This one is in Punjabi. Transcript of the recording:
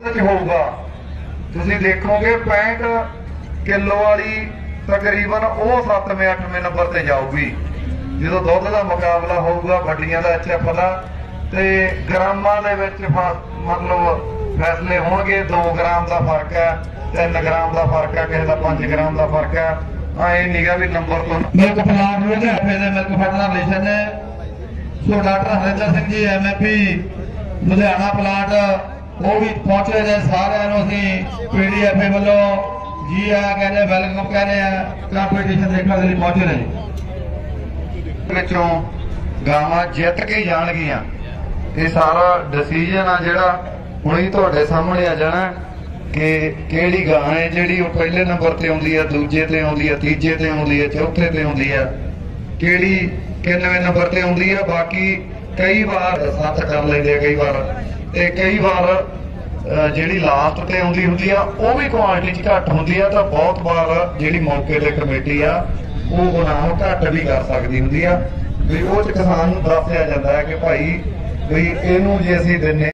ਉਹਦੇ ਹੋਊਗਾ? ਤੁਸੀਂ ਦੇਖੋਗੇ 65 ਕਿਲੋ ਵਾਲੀ ਤਕਰੀਬਨ ਉਹ 7ਵੇਂ 8ਵੇਂ ਨੰਬਰ ਤੇ ਜਾਊਗੀ। ਜਦੋਂ ਦੁੱਧ ਦਾ ਮੁਕਾਬਲਾ ਹੋਊਗਾ, ਵੱਡੀਆਂ ਦਾ ਐਚਐਫ ਦਾ ਤੇ ਗ੍ਰਾਮਾਂ ਦੇ ਵਿੱਚ ਮਤਲਬ ਫੈਸਲੇ ਹੋਣਗੇ। 2 ਗ੍ਰਾਮ ਦਾ ਫ਼ਰਕ ਹੈ 3 ਗ੍ਰਾਮ ਦਾ ਫ਼ਰਕ ਹੈ, ਕਿਸੇ ਦਾ 5 ਗ੍ਰਾਮ ਦਾ ਫ਼ਰਕ ਹੈ। ਐ ਨਹੀਂਗਾ ਵੀ ਨੰਬਰ ਤੋਂ ਮਿਲਕ ਪਲਾਂਟ ਲੁਧਿਆਣੇ ਦੇ, ਮਿਲਕ ਫੈਡਰੇਸ਼ਨ ਨੇ। So doctor Harinder Singh ji ਐਮਐਪੀ Ludhiana plant. ਉਹ ਵੀ ਪਹੁੰਚੇ ਨੇ ਸਾਰਿਆਂ ਨੂੰ ਅਸੀਂ ਪੀਡੀਐਫ ਵੱਲੋਂ। ਜੀ ਆ ਕਹਿੰਦੇ ਵੈਲਕਮ ਕਹਿੰਦੇ ਆ। ਕੰਪੀਟੀਸ਼ਨ ਦੇਖਣ ਦੇ ਲਈ ਪਹੁੰਚੇ ਨੇ। ਵਿੱਚੋਂ ਗਾਵਾਂ ਜਿੱਤ ਕੇ ਜਾਣਗੀਆਂ। ਇਹ ਸਾਰਾ ਡਿਸੀਜਨ ਆ ਜਿਹੜਾ, ਹੁਣੀ ਤੁਹਾਡੇ ਸਾਹਮਣੇ ਆ ਜਾਣਾ ਕਿ ਕਿਹੜੀ ਗਾਂ ਹੈ ਜਿਹੜੀ ਉਹ ਪਹਿਲੇ ਨੰਬਰ ਤੇ ਆਉਂਦੀ ਆ, ਦੂਜੇ ਤੇ ਆਉਂਦੀ ਆ, ਤੀਜੇ ਤੇ ਆਉਂਦੀ ਆ, ਚੌਥੇ ਤੇ ਆਉਂਦੀ ਆ। ਕਿਹੜੀ ਕਿੰਨਵੇਂ ਨੰਬਰ ਤੇ ਆਉਂਦੀ ਆ, ਬਾਕੀ ਕਈ ਵਾਰ ਸੱਤ ਕਰ ਲੈਂਦੇ ਆ, ਕਈ ਵਾਰ। ਤੇ ਕਈ ਵਾਰ ਜਿਹੜੀ ਲਾਸਟ ਤੇ ਆਉਂਦੀ ਹੁੰਦੀ ਆ, ਉਹ ਵੀ ਕੁਆਲਿਟੀ 'ਚ ਘੱਟ ਹੁੰਦੀ ਆ, ਤਾਂ ਬਹੁਤ ਵਾਰ ਜਿਹੜੀ ਮੌਕੇ ਤੇ ਕਮੇਟੀ ਆ, ਉਹ ਬਣਾਉ ਘੱਟ ਵੀ ਕਰ ਸਕਦੀ ਹੁੰਦੀ ਆ। ਵੀ ਉਹ 'ਚ ਕਿਸਾਨ ਨੂੰ ਦੱਸਿਆ ਜਾਂਦਾ ਹੈ ਕਿ ਭਾਈ, ਵੀ ਇਹਨੂੰ ਜੇ ਅਸੀਂ ਦਿੰਨੇ